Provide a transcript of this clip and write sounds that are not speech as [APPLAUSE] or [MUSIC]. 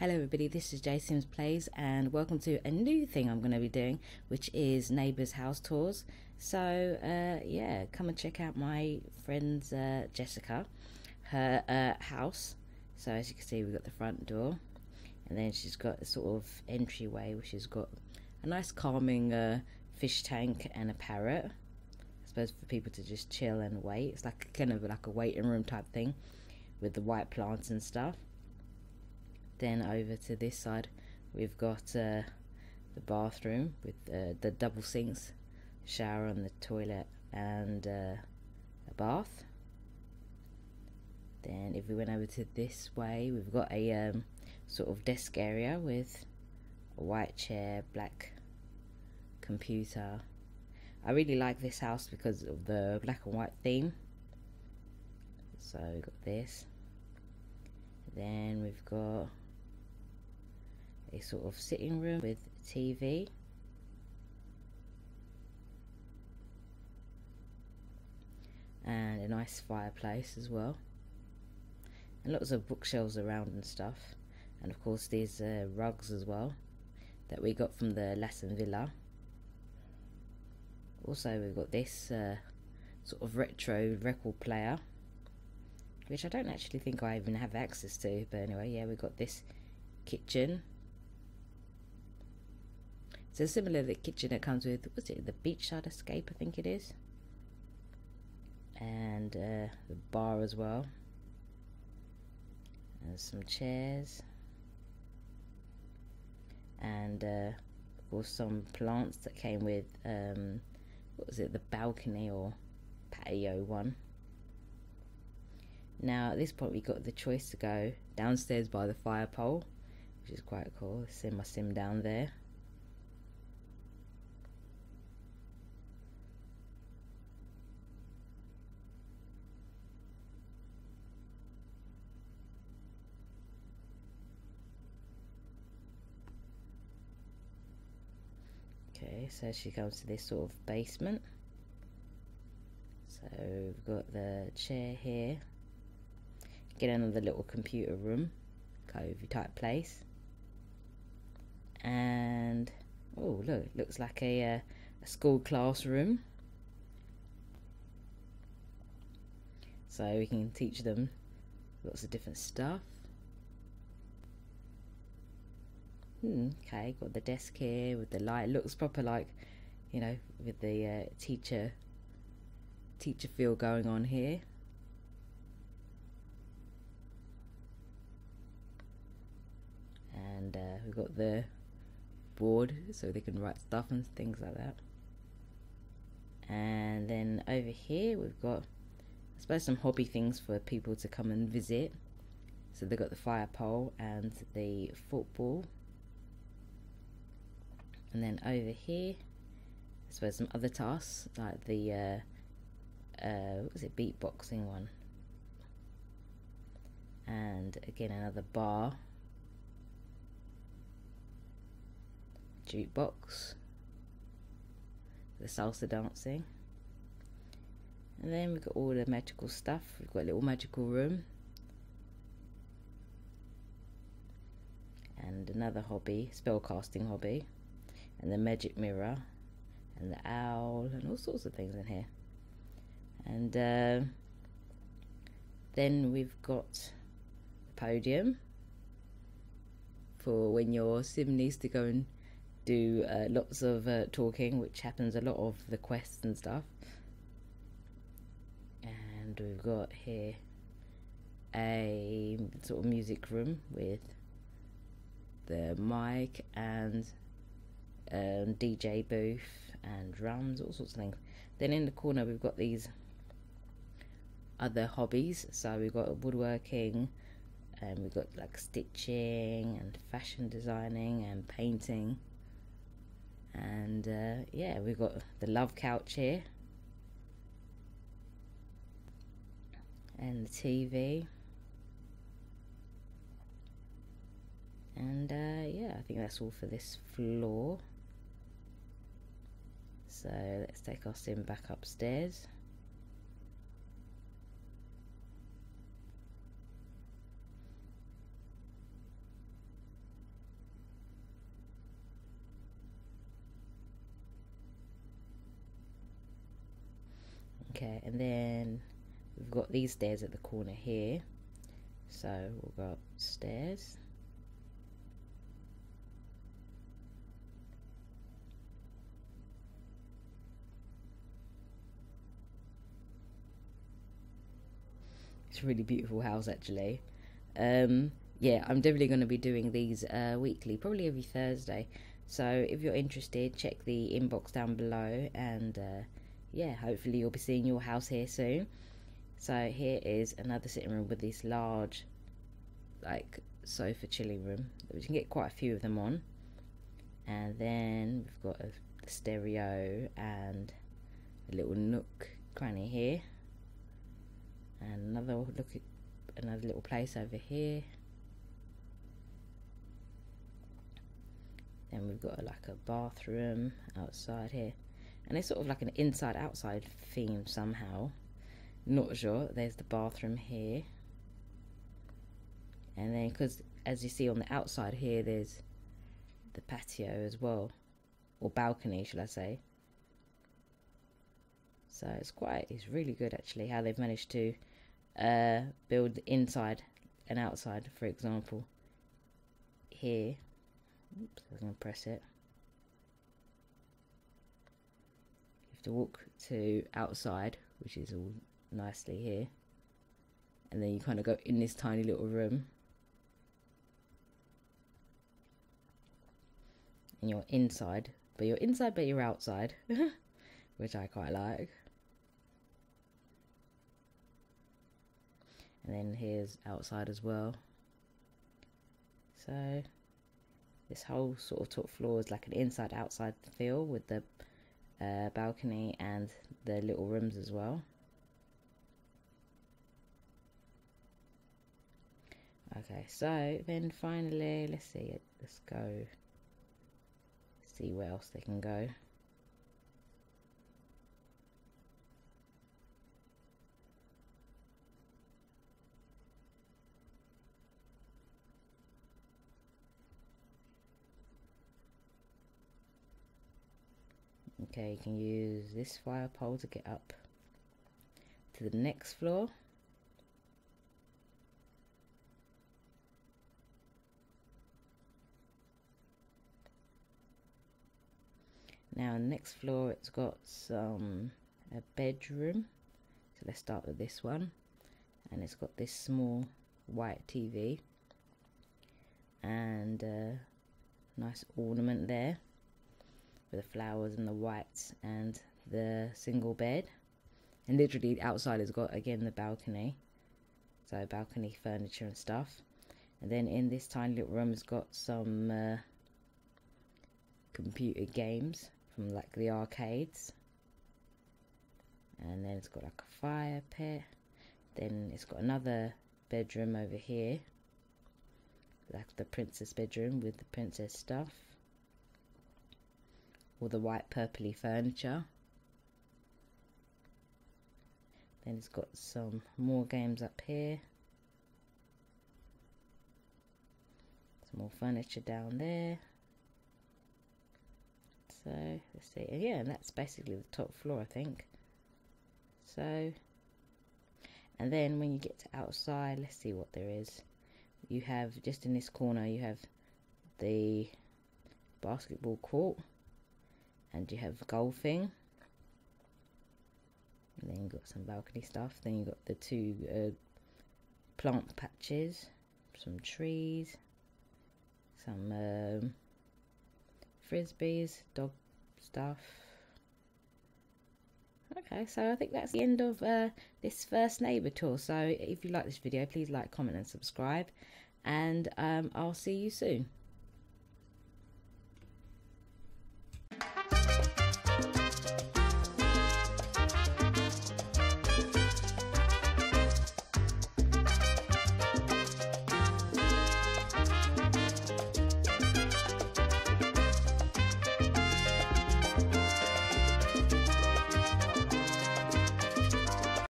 Hello everybody, this is jSimsPlayz and welcome to a new thing I'm going to be doing which is neighbours house tours. So uh, yeah, come and check out my friend's uh, Jessica, her uh, house. So as you can see we've got the front door and then she's got a sort of entryway which has got a nice calming uh, fish tank and a parrot. I suppose for people to just chill and wait. It's like kind of like a waiting room type thing with the white plants and stuff then over to this side we've got uh, the bathroom with uh, the double sinks shower and the toilet and uh, a bath. Then if we went over to this way we've got a um, sort of desk area with a white chair black computer. I really like this house because of the black and white theme. So we've got this. Then we've got a sort of sitting room with TV. And a nice fireplace as well. And lots of bookshelves around and stuff. And of course these uh, rugs as well that we got from the Lassen Villa. Also we've got this uh, sort of retro record player which I don't actually think I even have access to but anyway yeah we've got this kitchen so similar to the kitchen it comes with, what's it, the beachside escape I think it is. And uh, the bar as well. And some chairs. And uh, of course some plants that came with, um, what was it, the balcony or patio one. Now at this point we got the choice to go downstairs by the fire pole, which is quite cool. Sim my sim down there. Okay, so she comes to this sort of basement. So we've got the chair here. Get another little computer room, covey type place. And oh look, looks like a, uh, a school classroom. So we can teach them lots of different stuff. Hmm, okay, got the desk here with the light. Looks proper like, you know, with the uh, teacher teacher feel going on here. And uh, we've got the board so they can write stuff and things like that. And then over here we've got, I suppose, some hobby things for people to come and visit. So they've got the fire pole and the football and then over here I suppose some other tasks like the uh, uh, what was it beatboxing one. And again another bar. Jukebox. The salsa dancing. And then we've got all the magical stuff. We've got a little magical room. And another hobby spellcasting hobby and the magic mirror and the owl and all sorts of things in here. And uh, then we've got the podium for when your sim needs to go and do uh, lots of uh, talking, which happens a lot of the quests and stuff. And we've got here a sort of music room with the mic and um, DJ booth and drums, all sorts of things. Then in the corner we've got these other hobbies. So we've got woodworking, and we've got like stitching and fashion designing and painting. And uh, yeah, we've got the love couch here. And the TV. And uh, yeah, I think that's all for this floor. So let's take our sim back upstairs. Okay, and then we've got these stairs at the corner here. So we'll go upstairs. It's a really beautiful house actually. Um, yeah, I'm definitely going to be doing these uh, weekly, probably every Thursday. So if you're interested, check the inbox down below, and uh, yeah, hopefully you'll be seeing your house here soon. So here is another sitting room with this large, like sofa chilling room. We can get quite a few of them on, and then we've got a stereo and a little nook cranny here another look at another little place over here. Then we've got like a bathroom outside here. And it's sort of like an inside outside theme somehow. Not sure. There's the bathroom here. And then because as you see on the outside here there's the patio as well. Or balcony shall I say. So it's quite it's really good actually how they've managed to uh, build inside and outside, for example. Here, oops, I was going to press it. You have to walk to outside, which is all nicely here. And then you kind of go in this tiny little room. And you're inside, but you're inside, but you're outside, [LAUGHS] which I quite like. And then here's outside as well. So this whole sort of top floor is like an inside outside feel with the uh, balcony and the little rooms as well. Okay so then finally let's see it, let's go see where else they can go Okay, you can use this fire pole to get up to the next floor. Now next floor it's got some a bedroom. So let's start with this one. And it's got this small white TV and a nice ornament there with the flowers and the whites and the single bed. And literally outside has got again the balcony. So balcony furniture and stuff. And then in this tiny little room has got some uh, computer games from like the arcades. And then it's got like a fire pit. Then it's got another bedroom over here. Like the princess bedroom with the princess stuff all the white purpley furniture. Then it's got some more games up here. Some more furniture down there. So let's see. Yeah, and that's basically the top floor, I think. So, and then when you get to outside, let's see what there is. You have just in this corner, you have the basketball court and you have golfing. And then you've got some balcony stuff. Then you've got the two uh, plant patches. Some trees. Some um, frisbees dog stuff. Okay so i think that's the end of uh, this first neighbor tour. So if you like this video please like comment and subscribe. And um, i'll see you soon